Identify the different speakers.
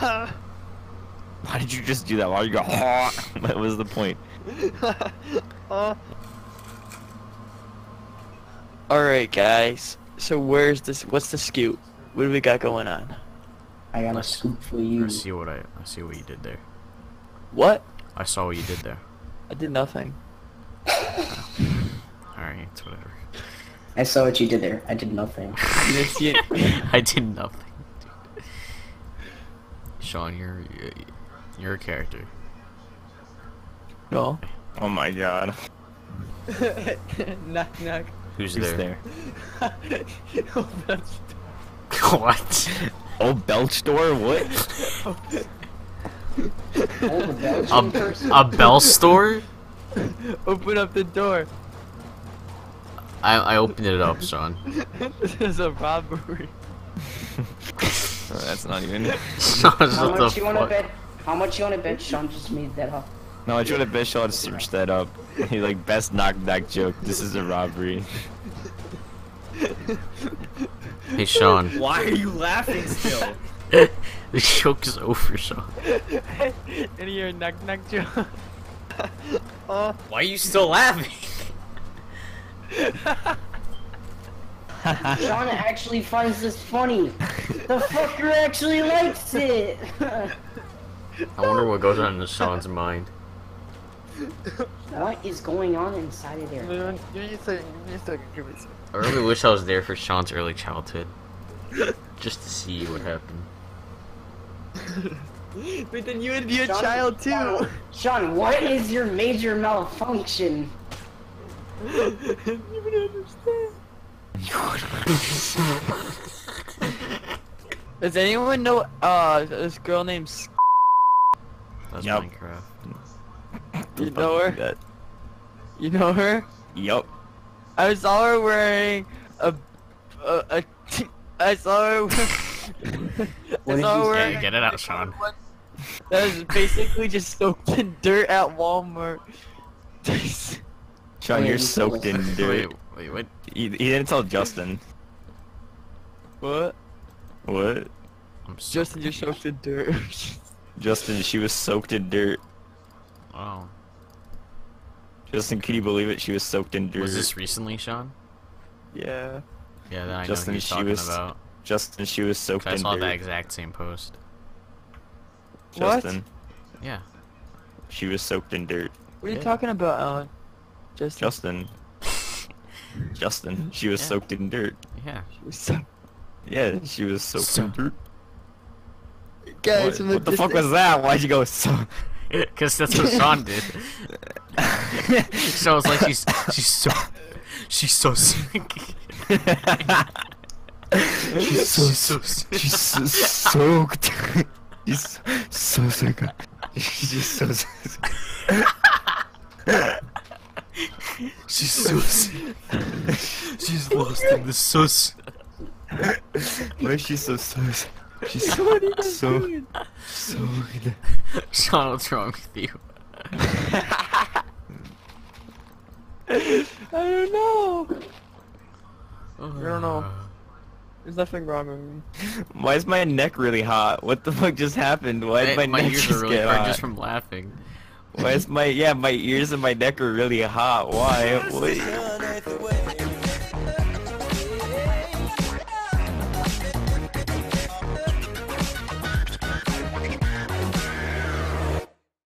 Speaker 1: Why did you just do that? Why you go? what was the point?
Speaker 2: uh. Alright, guys. So where's this? What's the scoop? What do we got going on?
Speaker 3: I got a scoop for you.
Speaker 4: I see what I, I see what you did there.
Speaker 2: What?
Speaker 4: I saw what you did there.
Speaker 2: I did nothing.
Speaker 4: Alright, it's whatever.
Speaker 3: I saw what you did there. I did nothing.
Speaker 2: You didn't see?
Speaker 4: I did nothing. Dude. Sean, you're you're a character.
Speaker 2: No.
Speaker 1: Oh my god.
Speaker 2: knock knock.
Speaker 4: Who's,
Speaker 1: Who's
Speaker 4: there?
Speaker 1: there?
Speaker 2: oh, that's
Speaker 4: what?
Speaker 1: Oh, Belch door? What?
Speaker 3: Oh, the
Speaker 4: A, a bell store?
Speaker 2: Open up the door.
Speaker 4: I I opened it up, Sean.
Speaker 2: this is a robbery.
Speaker 1: That's not even.
Speaker 4: Sean,
Speaker 3: How much you wanna bet? How much you wanna bet Sean just made that up?
Speaker 1: No, I tried to bet Sean to search that up. He like best knock knock joke. This is a robbery.
Speaker 4: Hey, Sean.
Speaker 5: Why are you laughing still?
Speaker 4: the joke is over, Sean.
Speaker 2: Any your knock knock joke? oh.
Speaker 5: Why are you still laughing?
Speaker 3: Sean actually finds this funny. The fucker actually likes it.
Speaker 4: I wonder what goes on in Sean's mind.
Speaker 3: what is going on inside of there?
Speaker 2: You need to, you need to give me some.
Speaker 4: I really wish I was there for Sean's early childhood. Just to see what happened.
Speaker 2: But then you would be a
Speaker 3: Sean-
Speaker 2: child too.
Speaker 3: Sean, Sean, what is your major malfunction?
Speaker 2: you would understand. Does anyone know uh this girl named S-
Speaker 4: That's
Speaker 1: Yup.
Speaker 4: Minecraft.
Speaker 2: You know her?
Speaker 1: That.
Speaker 2: You know her?
Speaker 1: Yup.
Speaker 2: I saw her wearing a a, a I saw her. I saw her wearing
Speaker 4: say? Get it out, Sean.
Speaker 2: That was basically just soaked in dirt at Walmart.
Speaker 1: Sean, you're soaked in
Speaker 4: Wait,
Speaker 1: dirt.
Speaker 4: Wait, what?
Speaker 1: He, he didn't tell Justin.
Speaker 2: what?
Speaker 1: What?
Speaker 4: I'm so
Speaker 2: Justin, you're soaked in dirt.
Speaker 1: Justin, she was soaked in dirt.
Speaker 4: Oh.
Speaker 1: Justin, can you believe it? She was soaked in dirt.
Speaker 4: Was this recently, Sean?
Speaker 2: yeah.
Speaker 4: Yeah, then I
Speaker 1: Justin,
Speaker 4: know who
Speaker 1: she
Speaker 4: you're talking
Speaker 1: was
Speaker 4: about.
Speaker 1: Justin, she was soaked
Speaker 4: 'Cause I
Speaker 1: in
Speaker 4: saw
Speaker 1: dirt.
Speaker 4: that exact same post.
Speaker 2: What?
Speaker 1: Justin,
Speaker 4: Yeah.
Speaker 1: she was soaked in dirt.
Speaker 2: What are you
Speaker 4: Yeah.
Speaker 2: talking about, Alan? Justin.
Speaker 1: Justin. Justin, she was
Speaker 4: Yeah.
Speaker 1: soaked in dirt.
Speaker 4: Yeah.
Speaker 2: She was So-
Speaker 1: Yeah, she was soaked
Speaker 4: So-
Speaker 1: in dirt.
Speaker 2: Guys,
Speaker 1: What,
Speaker 2: from
Speaker 1: what the fuck was that? Why'd you go so?
Speaker 4: Because that's what Sean did. Sean was like, she's, she's so, she's so sick.
Speaker 1: she's so,
Speaker 4: so
Speaker 1: she's so soaked. she's so sick. She's just so sick.
Speaker 4: She's so. She's lost in the sauce.
Speaker 1: Why is she so so? She's so
Speaker 2: What are you
Speaker 1: so
Speaker 2: doing?
Speaker 1: so.
Speaker 4: Sean, what's wrong with you?
Speaker 2: I don't know.
Speaker 4: I
Speaker 2: don't know. There's nothing wrong with me.
Speaker 1: Why is my neck really hot? What the fuck just happened? Why did
Speaker 4: My,
Speaker 1: my,
Speaker 4: my
Speaker 1: neck
Speaker 4: ears
Speaker 1: just
Speaker 4: are really
Speaker 1: get hot?
Speaker 4: just from laughing.
Speaker 1: Why is my yeah my ears and my neck are really hot? Why? What?